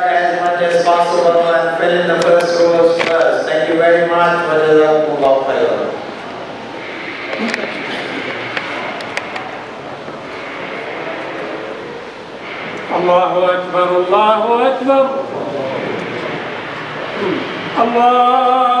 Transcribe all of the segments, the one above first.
as much as possible and fill in the first rows first. Thank you very much. Jazakumullah khairan. الله أكبر الله أكبر الله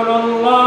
رسول الله.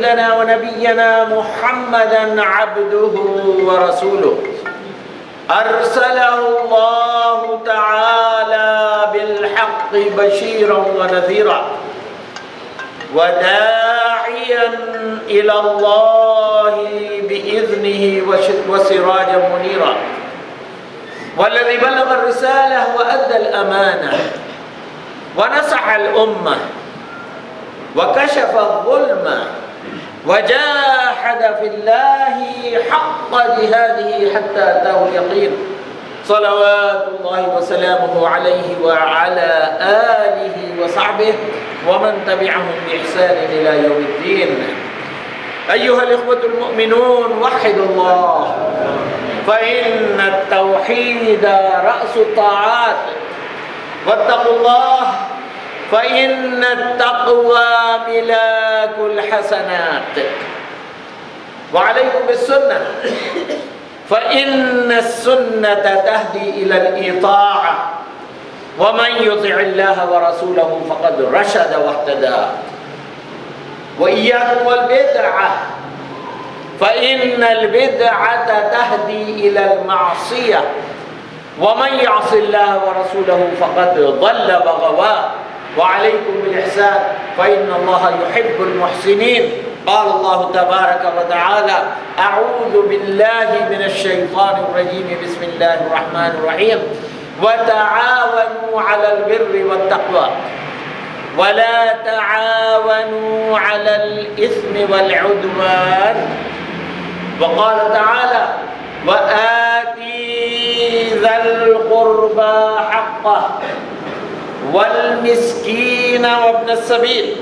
سيدنا ونبينا محمدا عبده ورسوله. أرسله الله تعالى بالحق بشيرا ونذيرا وداعيا إلى الله بإذنه وسراجا منيرا. والذي بلغ الرسالة وأدى الأمانة ونصح الأمة وكشف الظلم وجاهد في الله حق جهاده حتى أتاه اليقين. صلوات الله وسلامه عليه وعلى آله وصحبه ومن تبعهم بإحسان إلى يوم الدين. أيها الإخوة المؤمنون وحدوا الله فإن التوحيد رأس الطاعات. واتقوا الله فإن التقوى ملاك الحسنات. وعليكم بالسنة. فإن السنة تهدي إلى الإطاعة. ومن يطع الله ورسوله فقد رشد واهتدى. وإياكم والبدعة. فإن البدعة تهدي إلى المعصية. ومن يعص الله ورسوله فقد ضل بغواه. وعليكم بالإحسان فإن الله يحب المحسنين. قال الله تبارك وتعالى أعوذ بالله من الشيطان الرجيم. بسم الله الرحمن الرحيم. وتعاونوا على البر والتقوى. ولا تعاونوا على الإثم والعدوان. وقال تعالى وآتي ذا القربى حقه. والمسكين وابن السبيل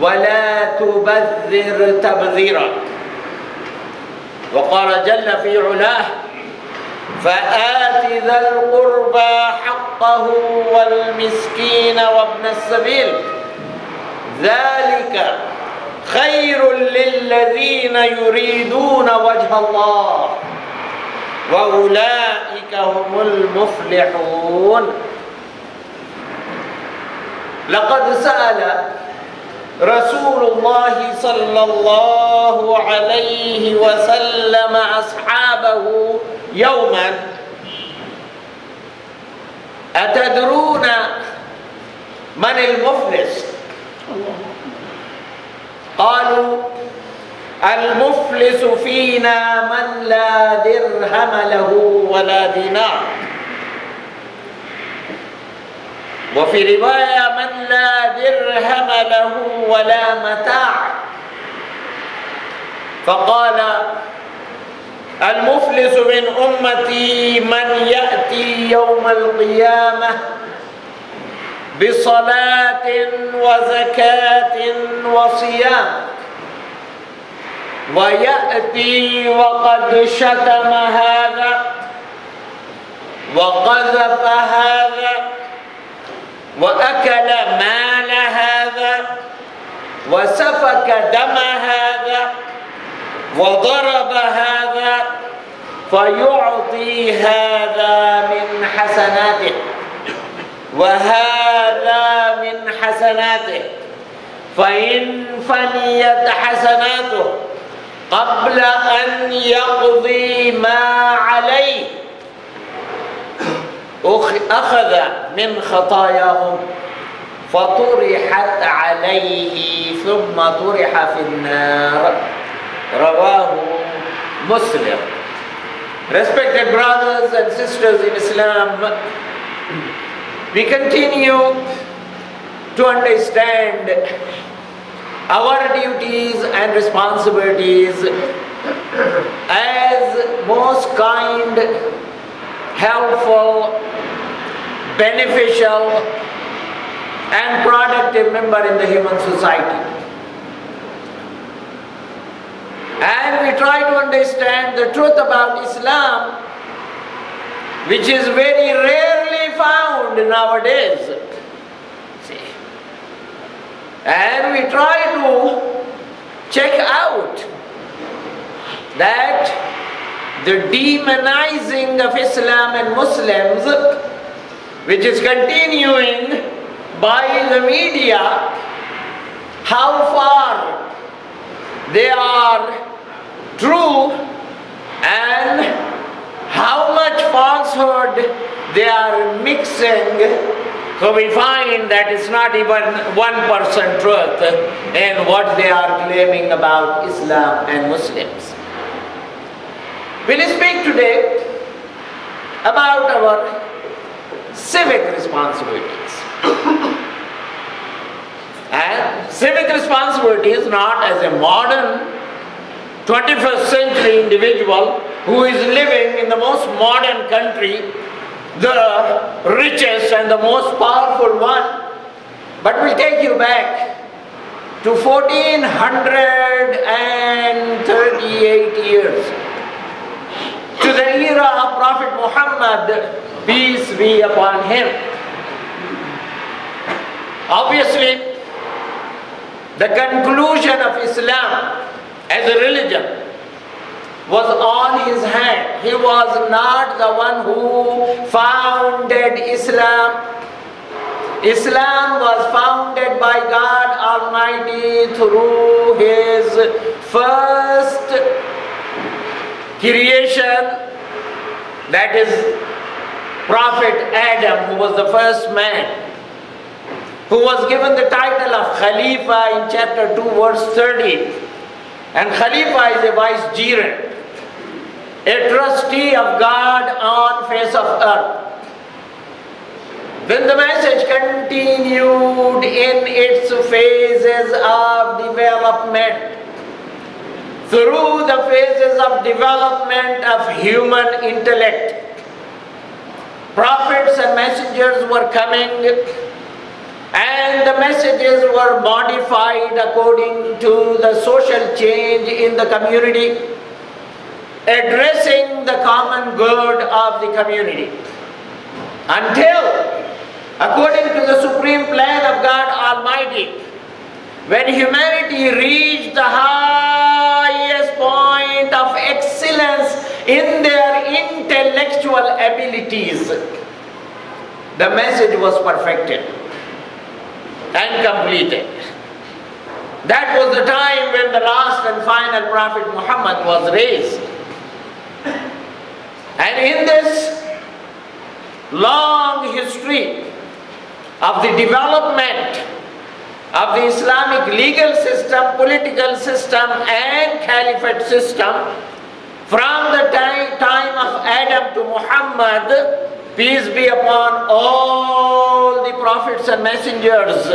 ولا تبذر تبذيرا. وقال جل في علاه فآت ذا القربى حقه والمسكين وابن السبيل. ذلك خير للذين يريدون وجه الله. وأولئك هم المفلحون. لقد سأل رسول الله صلى الله عليه وسلم أصحابه يوما أتدرون من المفلس؟ قالوا المفلس فينا من لا درهم له ولا دينار. وفي رواية من لا درهم له ولا متاع. فقال المفلس من أمتي من يأتي يوم القيامة بصلاة وزكاة وصيام. ويأتي وقد شتم هذا وقذف هذا وأكل مال هذا وسفك دم هذا وضرب هذا فيعطي هذا من حسناته. وهذا من حسناته. فإن فنيت حسناته قبل أن يقضي ما عليه أخذ من خطاياهم فطرحت عليه ثم طرح في النار رواه مسلم Respected brothers and sisters in Islam, we continue to understand our duties and responsibilities as most kind, helpful, beneficial, and productive member in the human society. And we try to understand the truth about Islam, which is very rarely found nowadays. See? And we try to check out that the demonizing of Islam and Muslims, which is continuing by the media, how far they are true and how much falsehood they are mixing so we find that it's not even 1% person truth in what they are claiming about Islam and Muslims. We'll speak today about our civic responsibilities. and civic responsibility is not as a modern 21st century individual who is living in the most modern country, the richest and the most powerful one, but we'll take you back to 1438 years, era of Prophet Muhammad, peace be upon him. Obviously, the conclusion of Islam as a religion was on his hand. He was not the one who founded Islam. Islam was founded by God Almighty through His first creation, that is Prophet Adam, who was the first man, who was given the title of Khalifa in chapter 2, verse 30. And Khalifa is a vicegerent, a trustee of God on face of earth. Then the message continued in its phases of development. Through the phases of development of human intellect, prophets and messengers were coming, and the messages were modified according to the social change in the community, addressing the common good of the community. Until, according to the supreme plan of God Almighty, when humanity reached the highest point of excellence in their intellectual abilities, the message was perfected and completed. That was the time when the last and final Prophet Muhammad was raised. And in this long history of the development of the Islamic legal system, political system, and caliphate system, from the time, of Adam to Muhammad, peace be upon all the prophets and messengers.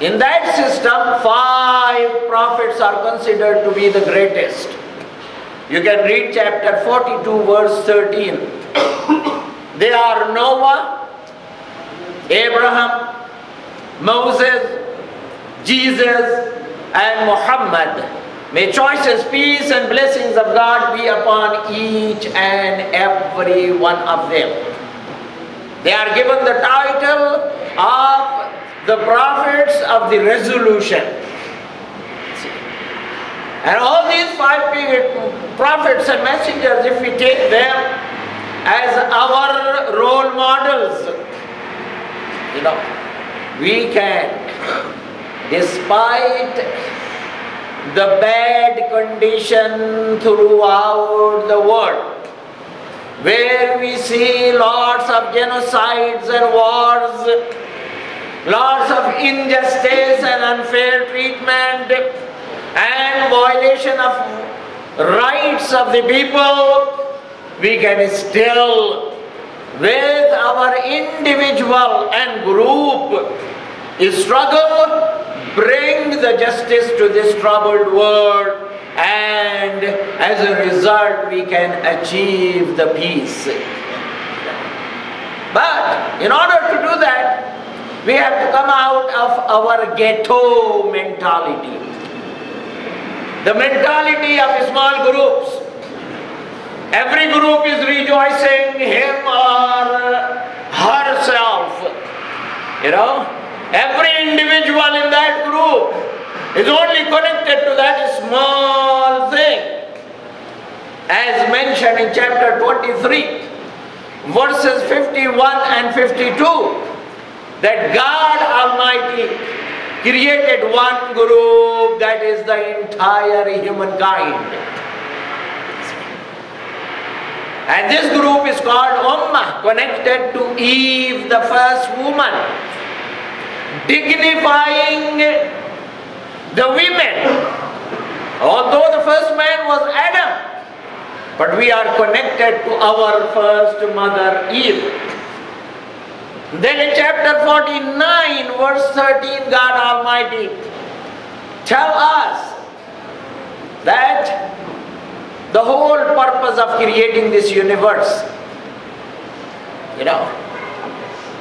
In that system, five prophets are considered to be the greatest. You can read chapter 42, verse 13. they are Noah, Abraham, Moses, Jesus, and Muhammad. May choicest peace and blessings of God be upon each and every one of them. They are given the title of the prophets of the resolution. And all these five prophets and messengers, if we take them as our role models, you know, we can, despite the bad condition throughout the world, where we see lots of genocides and wars, lots of injustice and unfair treatment, and violation of rights of the people, we can still, with our individual and group struggle, bring the justice to this troubled world and as a result we can achieve the peace. But in order to do that, we have to come out of our ghetto mentality. The mentality of small groups. Every group is rejoicing him or herself. You know, every individual in that group is only connected to that small thing. As mentioned in chapter 23, verses 51 and 52, that God Almighty created one group that is the entire humankind. And this group is called Ummah, connected to Eve, the first woman, dignifying the women. Although the first man was Adam, but we are connected to our first mother Eve. Then in chapter 49, verse 13, God Almighty tell us that the whole purpose of creating this universe, you know,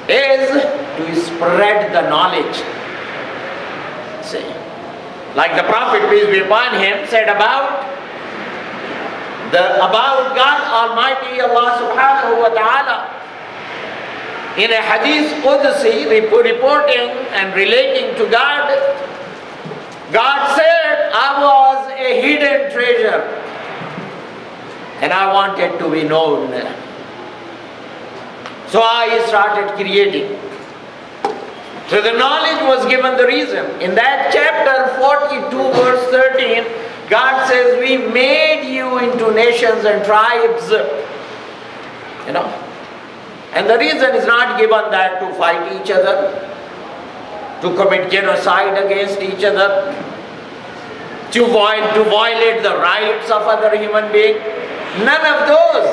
is to spread the knowledge. See, like the Prophet, peace be upon him, said about the about God Almighty Allah subhanahu wa ta'ala. In a hadith Qudsi reporting and relating to God, God said, I was a hidden treasure and I wanted to be known. So I started creating. So the knowledge was given the reason. In that chapter 42 verse 13, God says, we made you into nations and tribes. You know. And the reason is not given that to fight each other, to commit genocide against each other, to, viol to violate the rights of other human beings. None of those.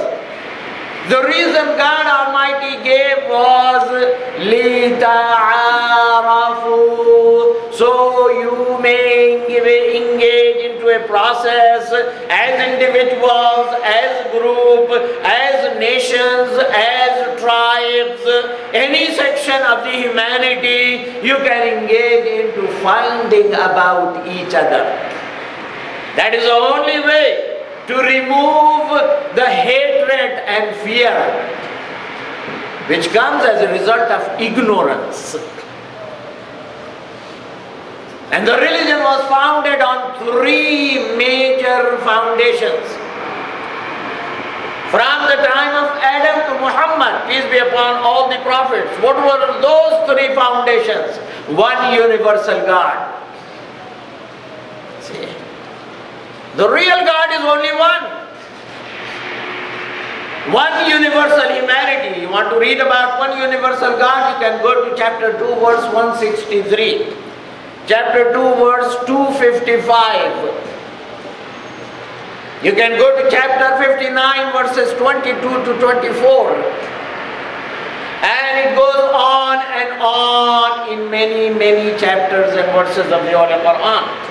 The reason God Almighty gave was لِتَعَارَفُوا So you may engage into a process as individuals, as group, as nations, any section of the humanity, you can engage into finding about each other. That is the only way to remove the hatred and fear which comes as a result of ignorance. And the religion was founded on three major foundations. From the time of Adam to Muhammad, peace be upon all the prophets, what were those three foundations? One universal God. See, the real God is only one. One universal humanity. You want to read about one universal God, you can go to chapter 2, verse 163. Chapter 2, verse 255. You can go to chapter 59, verses 22 to 24. And it goes on and on in many, many chapters and verses of the Holy Quran.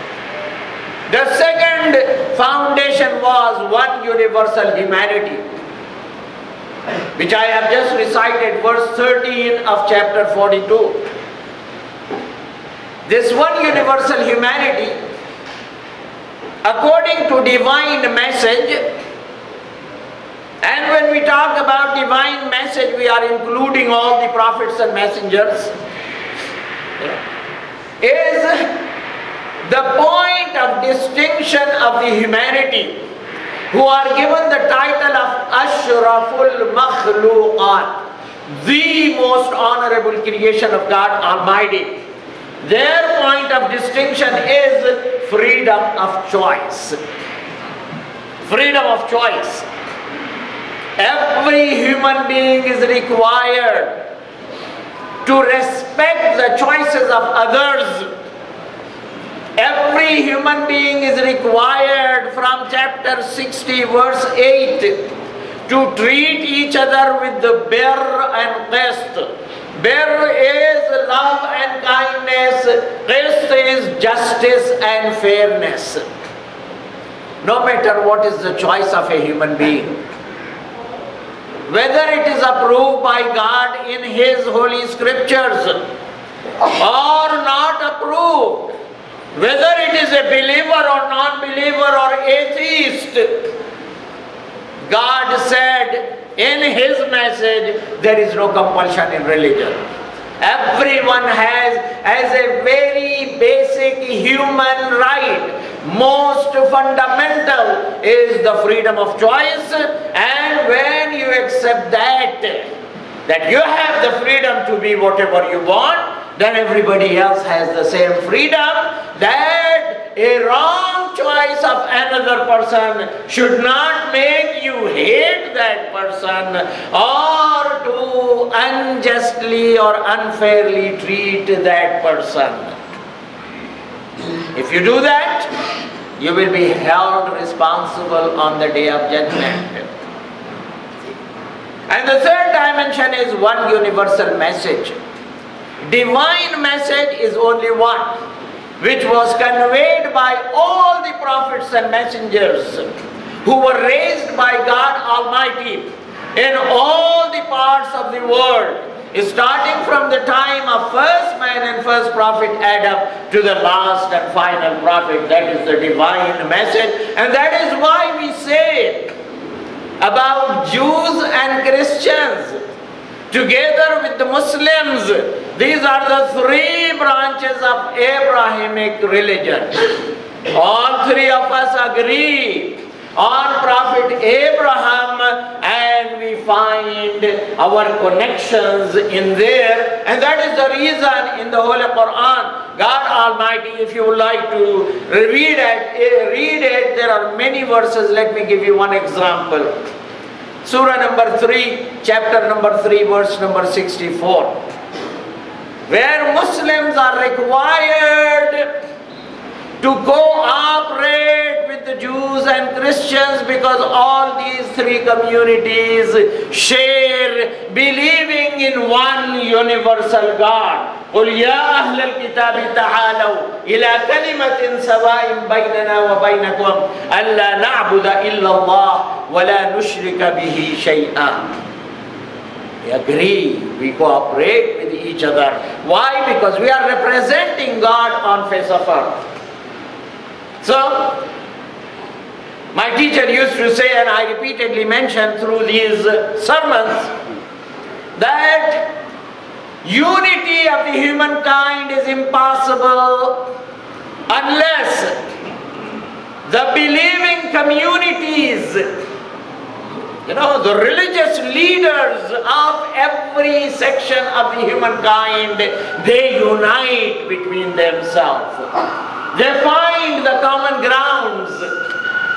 The second foundation was one universal humanity, which I have just recited, verse 13 of chapter 42. This one universal humanity, according to divine message, and when we talk about divine message, we are including all the prophets and messengers, is the point of distinction of the humanity who are given the title of Ashraful Makhluqat, the most honorable creation of God Almighty. Their point of distinction is freedom of choice. Freedom of choice. Every human being is required to respect the choices of others. Every human being is required from chapter 60 verse 8 to treat each other with the birr and qist. Bir is love and kindness, qist is justice and fairness. No matter what is the choice of a human being, whether it is approved by God in His holy scriptures or not approved, whether it is a believer or non-believer or atheist, God said in His message, there is no compulsion in religion. Everyone has, as a very basic human right, most fundamental is the freedom of choice. And when you accept that, that you have the freedom to be whatever you want, then everybody else has the same freedom that a wrong choice of another person should not make you hate that person or to unjustly or unfairly treat that person. If you do that, you will be held responsible on the day of judgment. And the third dimension is one universal message. Divine message is only one, which was conveyed by all the prophets and messengers who were raised by God Almighty in all the parts of the world, starting from the time of first man and first prophet Adam to the last and final prophet. That is the divine message. And that is why we say about Jews and Christians together with the Muslims. These are the three branches of Abrahamic religion. All three of us agree on Prophet Abraham and we find our connections in there and that is the reason in the Holy Quran God Almighty if you would like to read it, eh, read it there are many verses let me give you one example Surah number 3 chapter number 3 verse number 64 where Muslims are required to cooperate with the Jews and Christians because all these three communities share believing in one universal God. قل يا أهل الكتاب تعالوا إلى كلمة سواء بيننا وبينكم ألا نعبد إلا الله ولا نشرك به شيئا We agree, we cooperate with each other. Why? Because we are representing God on face of earth. So, my teacher used to say, and I repeatedly mentioned through these sermons, that unity of the humankind is impossible unless the believing communities, you know, the religious leaders of every section of the humankind, they unite between themselves. They find the common grounds.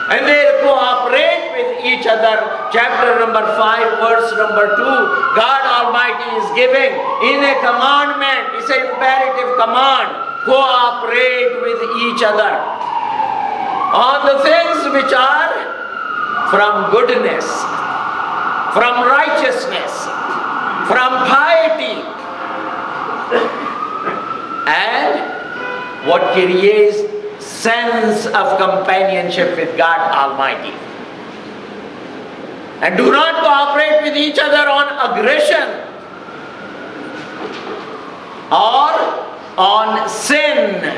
And they cooperate with each other. Chapter number 5, verse number 2, God Almighty is giving in a commandment, it's an imperative command, cooperate with each other. On the things which are from goodness, from righteousness, from piety, and what creates sense of companionship with God Almighty. And do not cooperate with each other on aggression or on sin.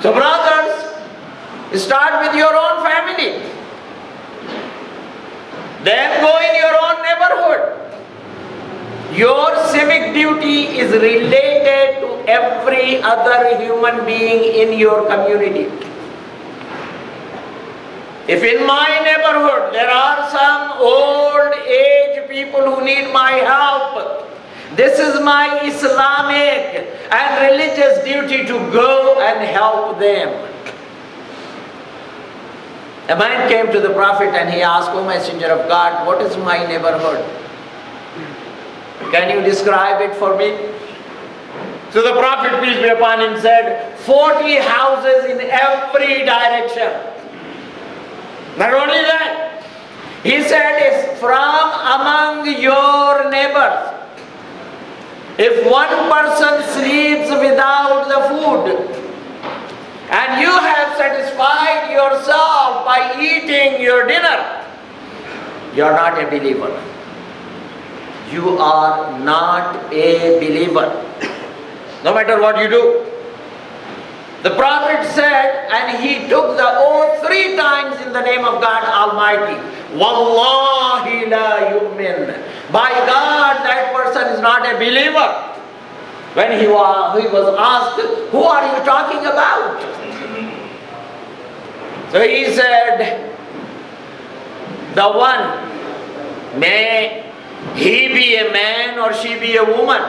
So, brothers, start with your own family. Then go in your own neighborhood. Your civic duty is related to every other human being in your community. If in my neighborhood there are some old age people who need my help, this is my Islamic and religious duty to go and help them. A man came to the Prophet and he asked, O Messenger of God, what is my neighborhood? Can you describe it for me? So the Prophet, peace be upon him, said, 40 houses in every direction. Not only that, he said, it's from among your neighbors. If one person sleeps without the food, and you have satisfied yourself by eating your dinner, you are not a believer. You are not a believer. No matter what you do. The Prophet said, and he took the oath three times in the name of God Almighty. Wallahi la yu'min. By God, that person is not a believer. When he was, he was asked, who are you talking about? So he said, the one, may he be a man or she be a woman.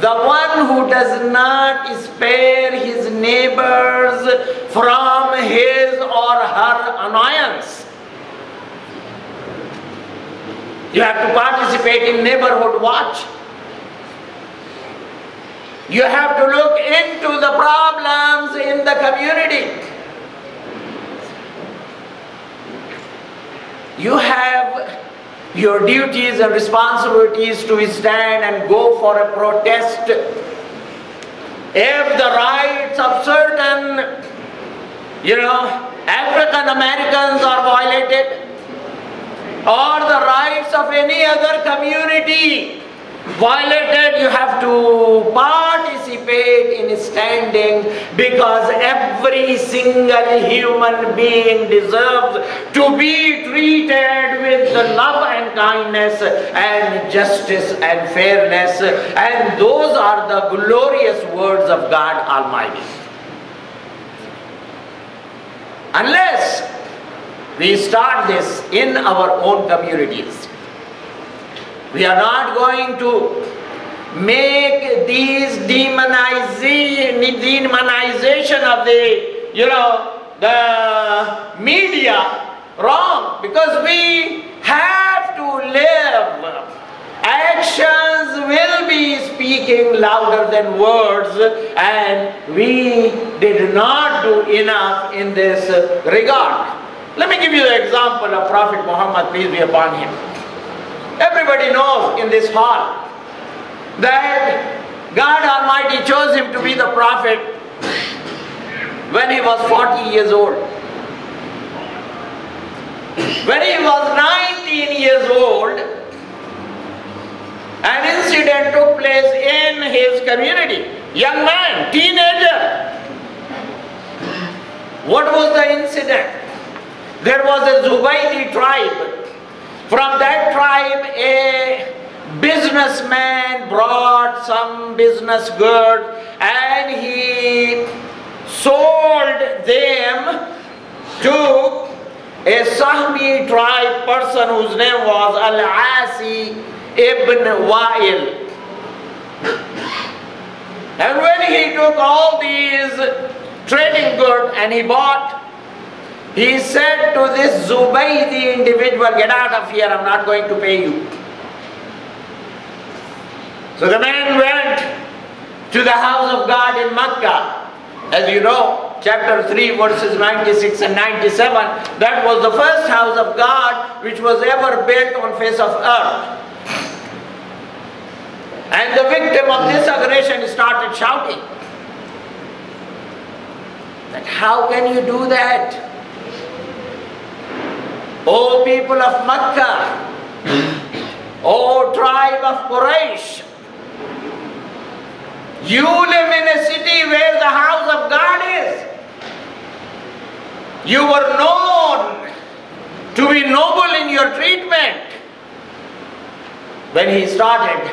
The one who does not spare his neighbors from his or her annoyance. You have to participate in neighborhood watch. You have to look into the problems in the community. You have your duties and responsibilities to stand and go for a protest. If the rights of certain, you know, African Americans are violated, or the rights of any other community violated, you have to participate in standing because every single human being deserves to be treated with love and kindness and justice and fairness. And those are the glorious words of God Almighty. Unless we start this in our own communities, we are not going to make these demonization, of the, you know, the media wrong because we have to live. Actions will be speaking louder than words and we did not do enough in this regard. Let me give you the example of Prophet Muhammad, peace be upon him. Everybody knows in this hall that God Almighty chose him to be the prophet when he was 40 years old. When he was 19 years old, An incident took place in his community. Young man, teenager. What was the incident? There was a Zubaydi tribe. From that tribe, a businessman brought some business good and he sold them to a Sahmi tribe person whose name was Al-Asi ibn Wa'il. And when he took all these trading goods and he bought, he said to this Zubaydi individual, get out of here, I'm not going to pay you. So the man went to the house of God in Makkah. As you know, chapter 3 verses 96 and 97, that was the first house of God which was ever built on face of earth. And the victim of this aggression started shouting that how can you do that? O people of Makkah, O tribe of Quraysh, you live in a city where the house of God is. You were known to be noble in your treatment. When he started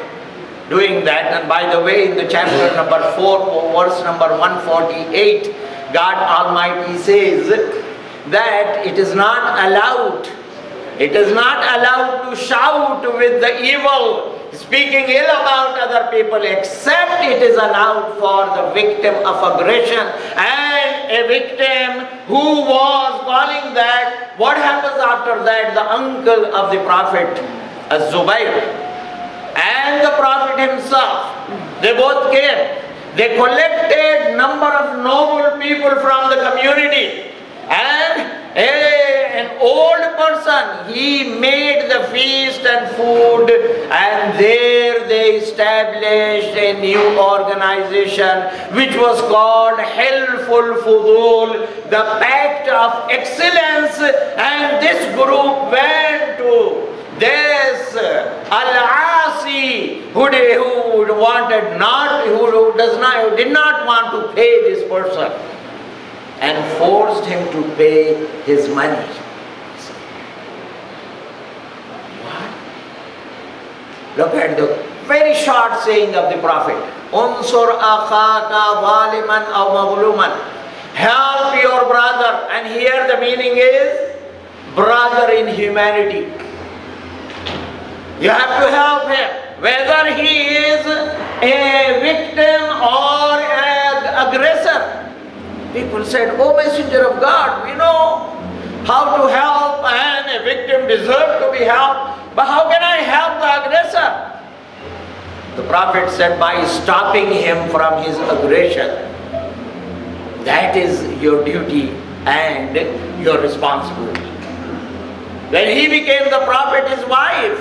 doing that, and by the way, in the chapter number 4, verse number 148, God Almighty says that it is not allowed, it is not allowed to shout with the evil, speaking ill about other people, except it is allowed for the victim of aggression and a victim who was calling that. What happens after that? The uncle of the Prophet, Az-Zubayr, and the Prophet himself, they both came. They collected number of noble people from the community and an old person, he made the feast and food and there they established a new organization which was called Hilf al-Fudul, the Pact of Excellence. And this group went to this Al-Asi who, who wanted not, who, who does not, who did not want to pay this person and forced him to pay his money. What? Look at the very short saying of the Prophet. Unsur akhaka waliman aw maghluman. Help your brother. And here the meaning is brother in humanity. You have to help him. Whether he is a victim or an aggressor. People said, Oh messenger of God, we know how to help and a victim deserves to be helped. But how can I help the aggressor? The Prophet said, by stopping him from his aggression. That is your duty and your responsibility. When he became the Prophet, his wife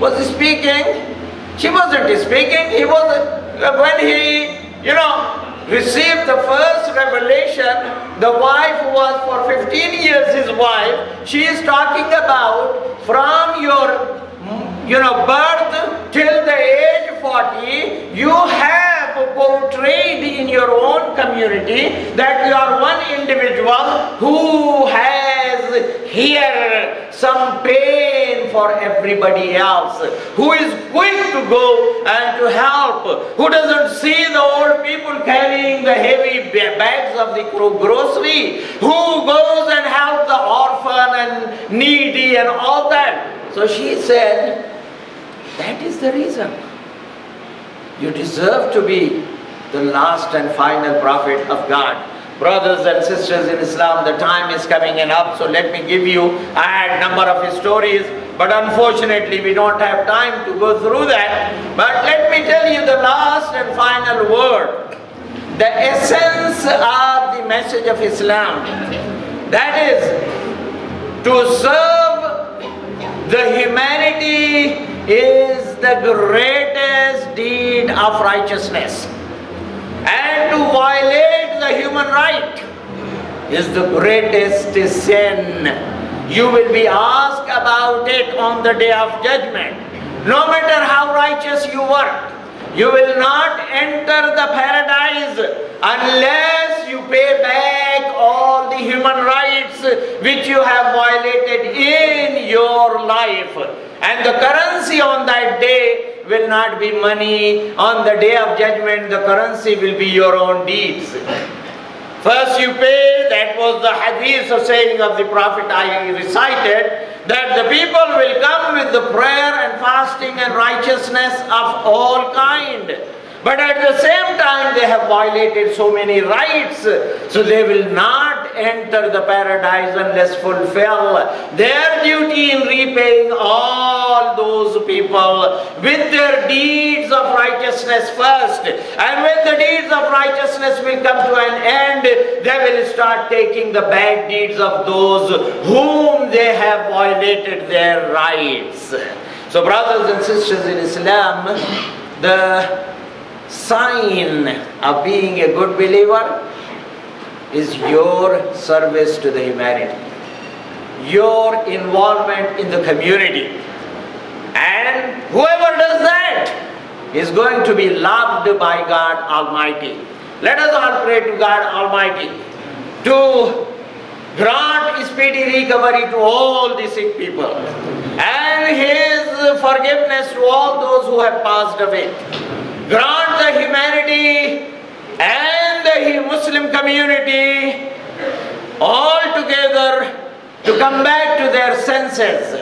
was speaking. She wasn't speaking. He was, when he, you know, received the first revelation, the wife who was for 15 years his wife. She is talking about from your you know, birth till the age 40, you have portrayed in your own community that you are one individual who has here some pain for everybody else, who is quick to go and to help, who doesn't see the old people carrying the heavy bags of the grocery, who goes and helps the orphan and needy and all that. So she said, that is the reason. You deserve to be the last and final prophet of God. Brothers and sisters in Islam, the time is coming and up, so let me give you, I had number of stories, but unfortunately we don't have time to go through that. But let me tell you the last and final word. The essence of the message of Islam. That is, to serve the humanity is the greatest deed of righteousness. And to violate the human right is the greatest sin. You will be asked about it on the day of judgment. No matter how righteous you work, you will not enter the paradise unless you pay back all the human rights which you have violated in your life. And the currency on that day will not be money. On the day of judgment, the currency will be your own deeds. First you pay, that was the hadith of saying of the Prophet I recited, that the people will come with the prayer and fasting and righteousness of all kind. But at the same time they have violated so many rights, so they will not enter the paradise unless fulfill their duty in repaying all those people with their deeds of righteousness first. And when the deeds of righteousness will come to an end, they will start taking the bad deeds of those whom they have violated their rights. So brothers and sisters in Islam, the sign of being a good believer is your service to the humanity, your involvement in the community. And whoever does that is going to be loved by God Almighty. Let us all pray to God Almighty to grant speedy recovery to all the sick people and His forgiveness to all those who have passed away. Grant the humanity and the Muslim community all together to come back to their senses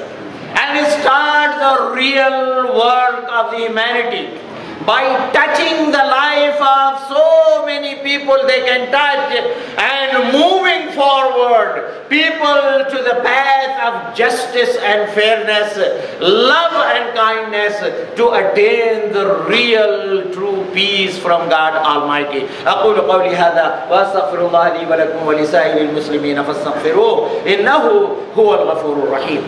and start the real work of the humanity by touching the life of so many people they can touch and moving forward people to the path of justice and fairness, love and kindness to attain the real true peace from God Almighty. أقول قولي هذا وأستغفر الله لي ولكم ولسائر المسلمين فاستغفروه إنه هو الغفور الرحيم.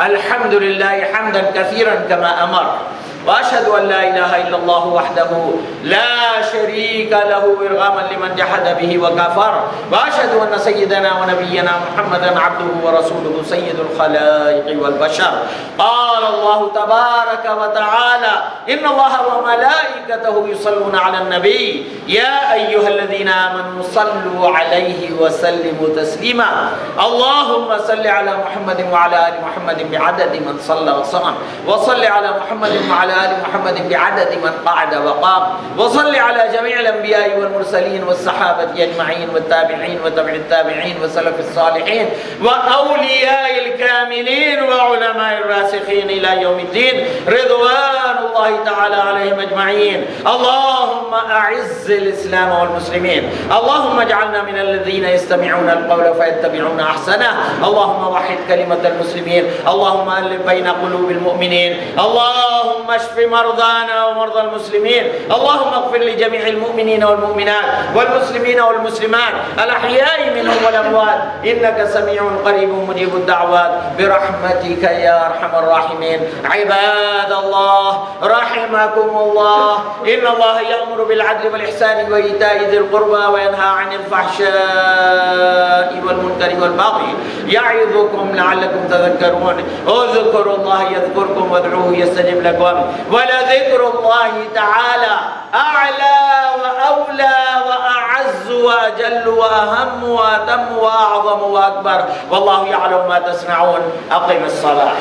الحمد لله حمدا كثيرا كما أمر. وأشهد أن لا إله إلا الله وحده لا شريك له إرغاما لمن جحد به وكفر. وأشهد أن سيدنا ونبينا محمدا عبده ورسوله سيد الخلائق والبشر. قال الله تبارك وتعالى إن الله وملائكته يصلون على النبي. يا أيها الذين آمنوا صلوا عليه وسلموا تسليما. اللهم صل على محمد وعلى آل محمد بعدد من صلى وصام وصل على محمد وعلى آل محمد بعدد من قعد وقام. وصل على جميع الأنبياء والمرسلين والصحابة أجمعين والتابعين وتبع التابعين وسلف الصالحين وأولياء الكاملين وعلماء الراسخين إلى يوم الدين. رضوان الله تعالى عليهم أجمعين. اللهم أعز الإسلام والمسلمين. اللهم اجعلنا من الذين يستمعون القول فيتبعون أحسنه. اللهم وحد كلمة المسلمين. اللهم ألف بين قلوب المؤمنين. اللهم اشف مرضانا ومرضى المسلمين. اللهم اغفر لجميع المؤمنين والمؤمنات والمسلمين والمسلمات. الأحياء منهم والأموات. إنك سميع قريب مجيب الدعوات. برحمتك يا الراحمين عباد الله رحمكم الله. إن الله يأمر بالعدل والإحسان وإيتاء ذي القربى وينهى عن الفحشاء والمنكر والبغي يعظكم لعلكم تذكرون. اذكروا الله يذكركم وادعوه يستجب لكم. ولذكر الله تعالى أعلى وأولى وأعز وأجل وأهم وأتم وأعظم وأكبر. والله يعلم ما تصنعون. أقم الصلاة.